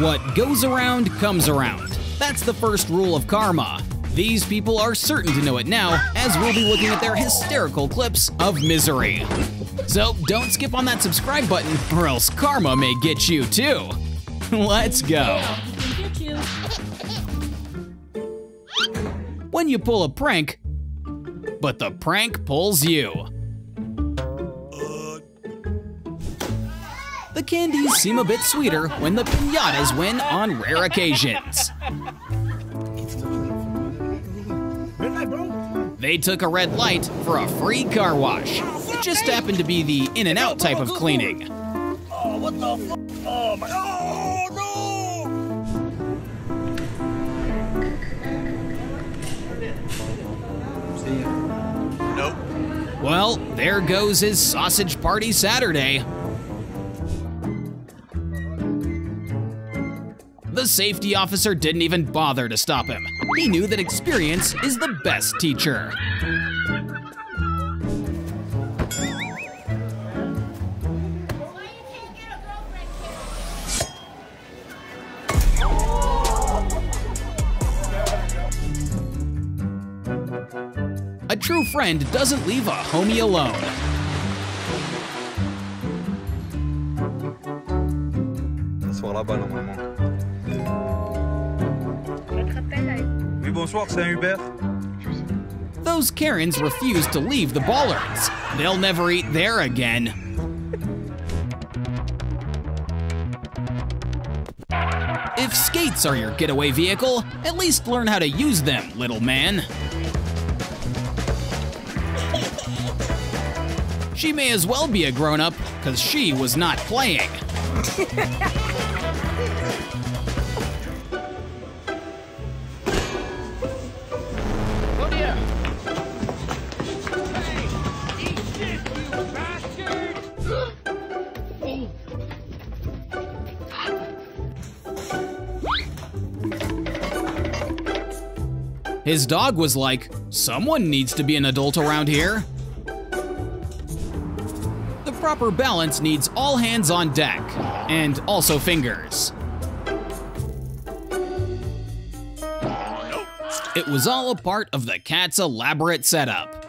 What goes around comes around. That's the first rule of karma. These people are certain to know it now, as we'll be looking at their hysterical clips of misery. So don't skip on that subscribe button, or else karma may get you too. Let's go. When you pull a prank, but the prank pulls you. The candies seem a bit sweeter when the pinatas win on rare occasions. They took a red light for a free car wash. It just happened to be the in and out type of cleaning. Oh, what the? Oh my. Oh no! Nope. Well, there goes his sausage party Saturday. The safety officer didn't even bother to stop him. He knew that experience is the best teacher. A true friend doesn't leave a homie alone. Bonsoir, Uber. Those Karens refuse to leave the Ballards. They'll never eat there again. If skates are your getaway vehicle, at least learn how to use them, little man. She may as well be a grown up, because she was not playing. His dog was like, someone needs to be an adult around here. The proper balance needs all hands on deck, and also fingers. It was all a part of the cat's elaborate setup.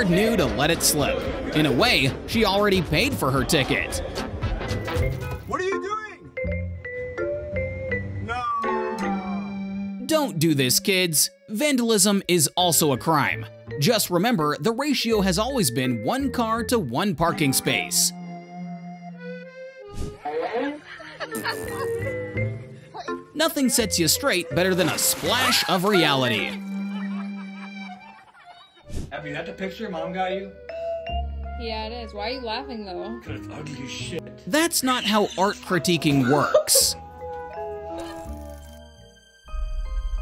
The knew to let it slip. In a way, she already paid for her ticket. What are you doing? No. Don't do this, kids. Vandalism is also a crime. Just remember, the ratio has always been one car to one parking space. Nothing sets you straight better than a splash of reality. Abby, that the picture mom got you? Yeah, it is. Why are you laughing though? Cause it's ugly as shit. That's not how art critiquing works.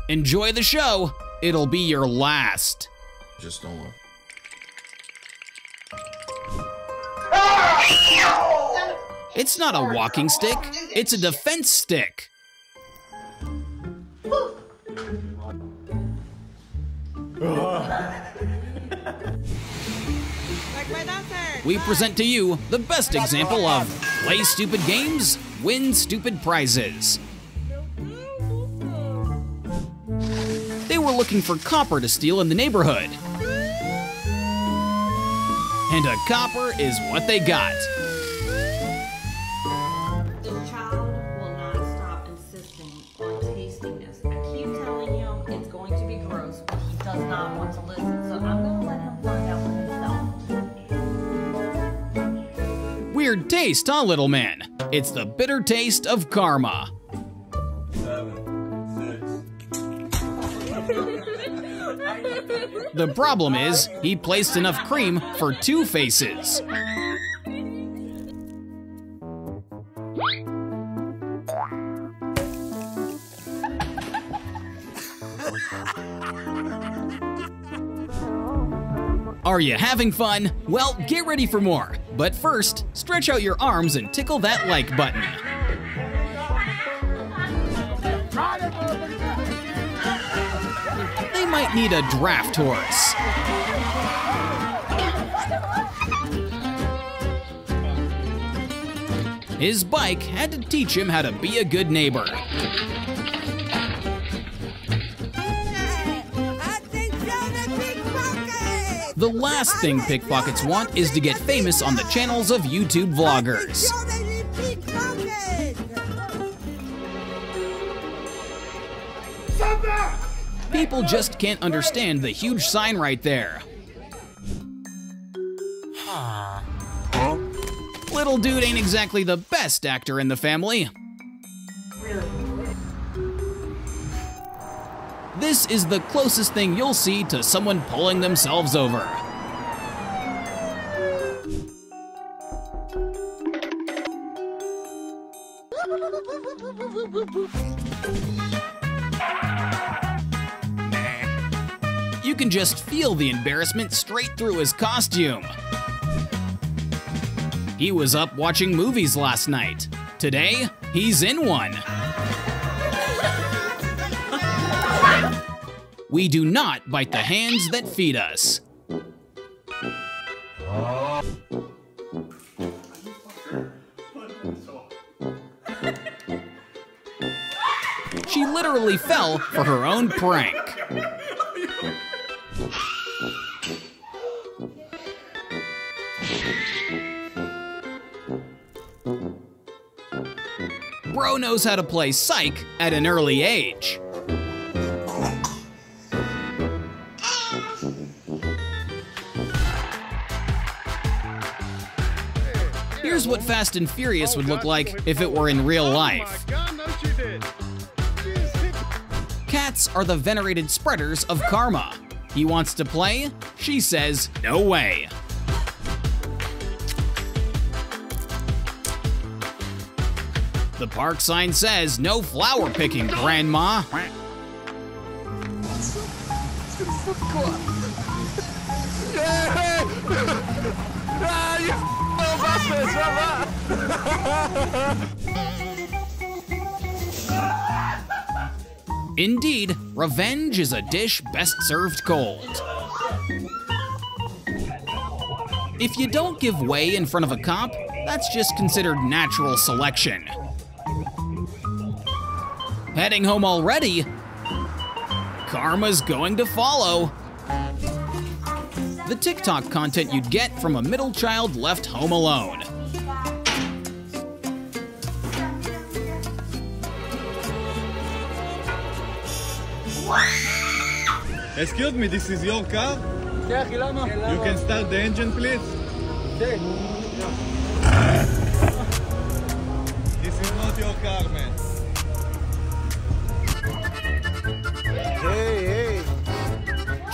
Enjoy the show. It'll be your last. Just don't look. It's not a walking stick, it's a defense stick. We present to you the best example of play stupid games, win stupid prizes. They were looking for copper to steal in the neighborhood. And a copper is what they got. Weird taste, huh, little man? It's the bitter taste of karma. The problem is, he placed enough cream for two faces. Are you having fun? Well, get ready for more. But first, stretch out your arms and tickle that like button. They might need a draft horse. His bike had to teach him how to be a good neighbor. The last thing pickpockets want is to get famous on the channels of YouTube vloggers. People just can't understand the huge sign right there. Little dude ain't exactly the best actor in the family. This is the closest thing you'll see to someone pulling themselves over. You can just feel the embarrassment straight through his costume. He was up watching movies last night. Today, he's in one. We do not bite the hands that feed us. She literally fell for her own prank. Bro knows how to play psych at an early age. Here's what Fast and Furious would look like if it were in real life. Cats are the venerated spreaders of karma. He wants to play? She says, no way. The park sign says, no flower picking, Grandma. Indeed, revenge is a dish best served cold. If you don't give way in front of a cop, that's just considered natural selection. Heading home already? Karma's going to follow. The TikTok content you'd get from a middle child left home alone. Excuse me, this is your car? You can start the engine, please? This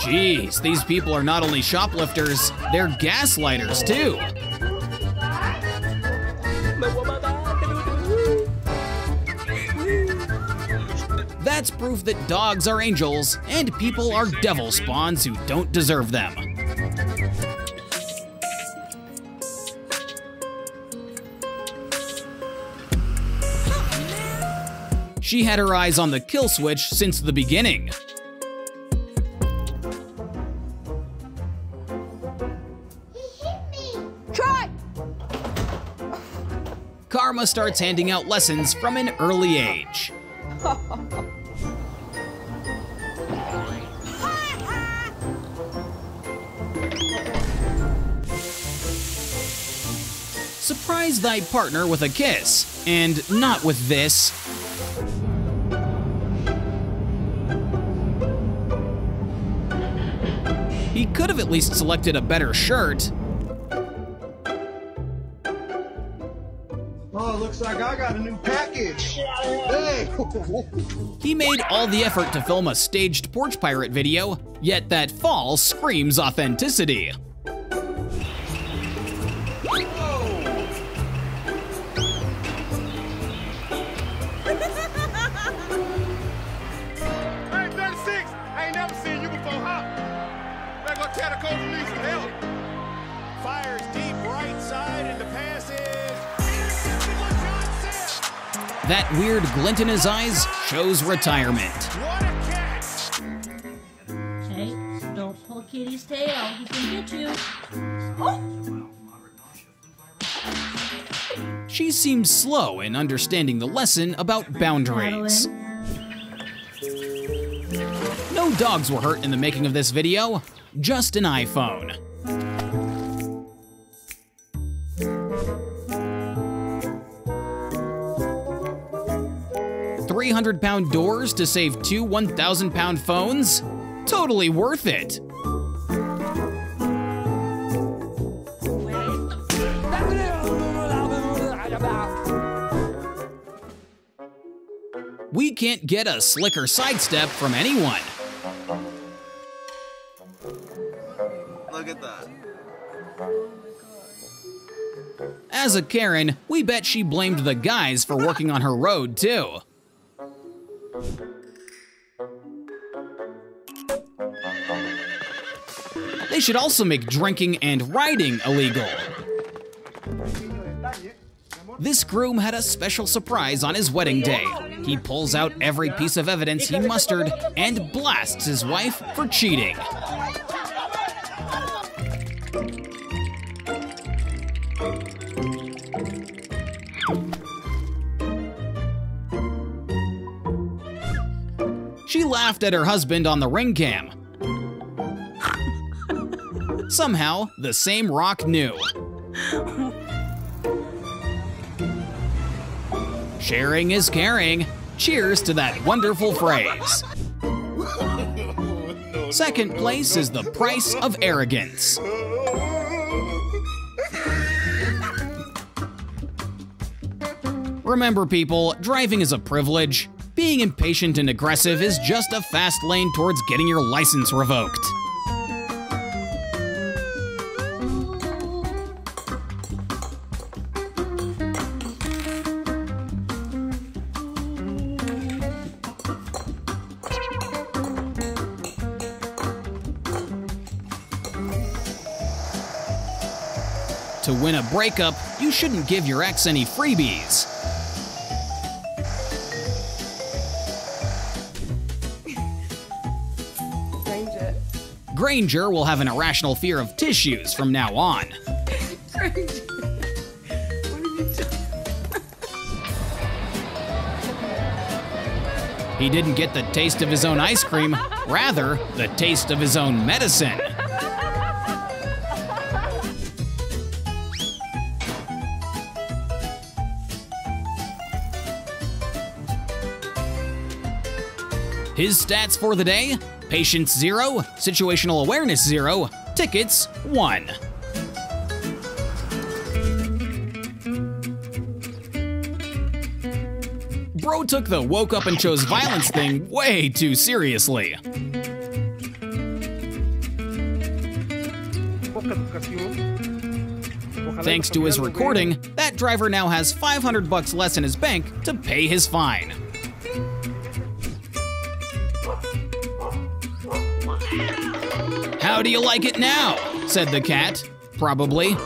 Jeez, these people are not only shoplifters, they're gaslighters too. That's proof that dogs are angels and people are devil spawns who don't deserve them. She had her eyes on the kill switch since the beginning. Karma starts handing out lessons from an early age. Surprise thy partner with a kiss, and not with this. He could have at least selected a better shirt. Looks like I got a new package. Hey. He made all the effort to film a staged porch pirate video, yet that fall screams authenticity. Hey, That weird glint in his eyes shows retirement. What a catch! kitty's tail. He can get you. Oh! She seems slow in understanding the lesson about boundaries. No dogs were hurt in the making of this video, just an iPhone. Three hundred pound doors to save two 1,000 pound phones? Totally worth it. We can't get a slicker sidestep from anyone. Look at that. As a Karen, we bet she blamed the guys for working on her road, too. They should also make drinking and riding illegal. This groom had a special surprise on his wedding day. He pulls out every piece of evidence he mustered and blasts his wife for cheating. She laughed at her husband on the ring cam. Somehow, the same rock knew. Sharing is caring. Cheers to that wonderful phrase. Second place is the price of arrogance. Remember, people, driving is a privilege. Being impatient and aggressive is just a fast lane towards getting your license revoked. A breakup, you shouldn't give your ex any freebies. Granger will have an irrational fear of tissues from now on. He didn't get the taste of his own ice cream, rather, the taste of his own medicine. His stats for the day patience zero, situational awareness zero, tickets one. Bro took the woke up and chose violence thing way too seriously. Thanks to his recording, that driver now has 500 bucks less in his bank to pay his fine. How do you like it now? said the cat. Probably.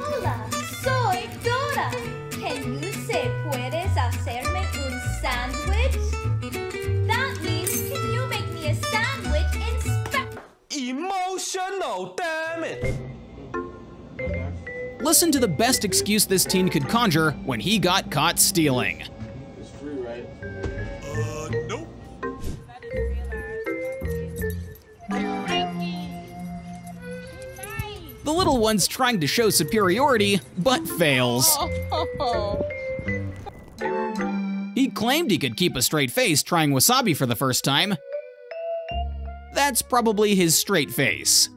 Hola, soy Dora. Can you say puedes hacerme un sandwich? That means can you make me a sandwich in Spanish? Emotional, damn it. Listen to the best excuse this teen could conjure when he got caught stealing. One's trying to show superiority, but fails. He claimed he could keep a straight face trying wasabi for the first time. That's probably his straight face.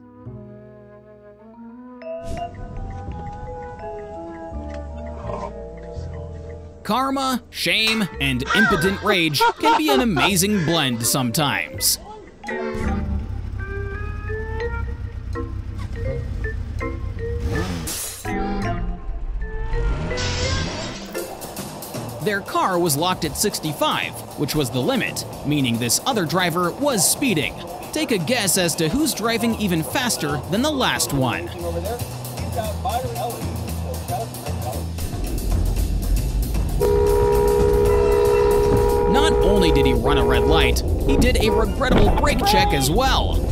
Karma, shame, and impotent rage can be an amazing blend sometimes. Their car was locked at 65, which was the limit, meaning this other driver was speeding. Take a guess as to who's driving even faster than the last one. Not only did he run a red light, he did a regrettable brake check as well.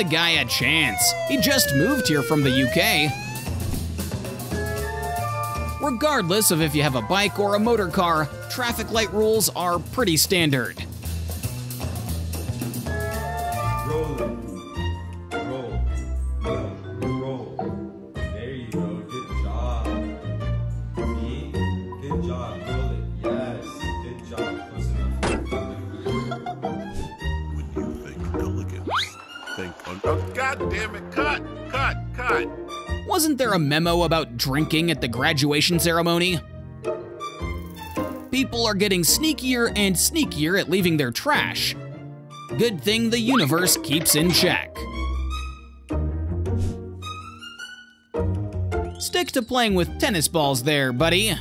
The guy a chance. He just moved here from the UK. Regardless of if you have a bike or a motor car, traffic light rules are pretty standard. There a memo about drinking at the graduation ceremony? People are getting sneakier and sneakier at leaving their trash. Good thing the universe keeps in check. Stick to playing with tennis balls there, buddy.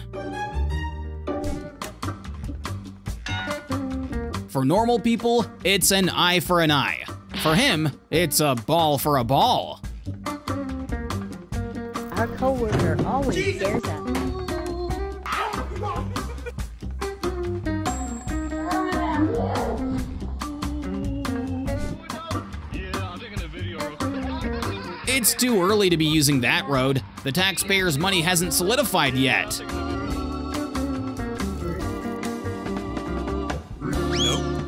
For normal people, it's an eye for an eye. For him, it's a ball for a ball. Our coworker always stares at me. It's too early to be using that road. The taxpayers' money hasn't solidified yet.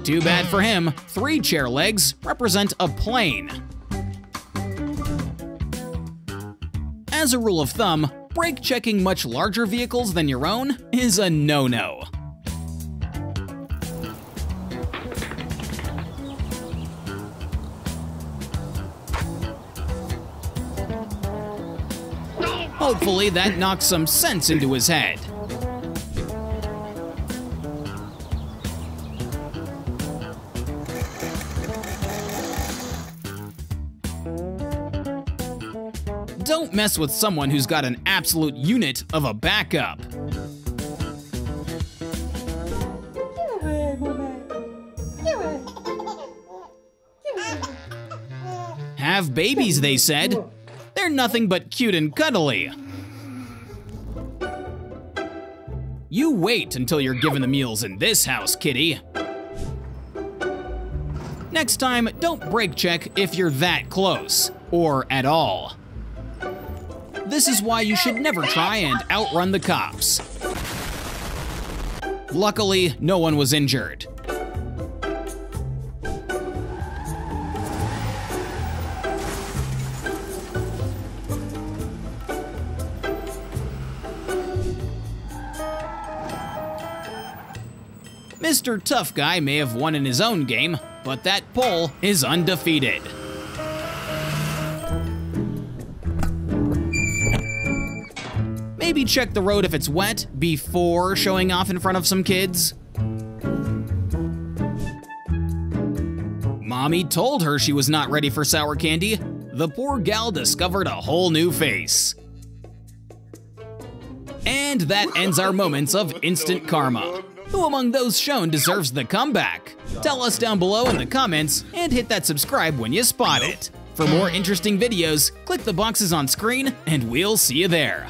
Too bad for him, three chair legs represent a plane. As a rule of thumb, brake checking much larger vehicles than your own is a no-no. Hopefully that knocks some sense into his head. Don't mess with someone who's got an absolute unit of a backup. Have babies, they said. They're nothing but cute and cuddly. You wait until you're given the meals in this house, kitty. Next time, don't brake check if you're that close, or at all. This is why you should never try and outrun the cops. Luckily, no one was injured. Mr. Tough Guy may have won in his own game, but that pole is undefeated. Maybe check the road if it's wet before showing off in front of some kids. Mommy told her she was not ready for sour candy. The poor gal discovered a whole new face. And that ends our moments of instant karma. Who among those shown deserves the comeback? Tell us down below in the comments and hit that subscribe when you spot it. For more interesting videos, click the boxes on screen and we'll see you there.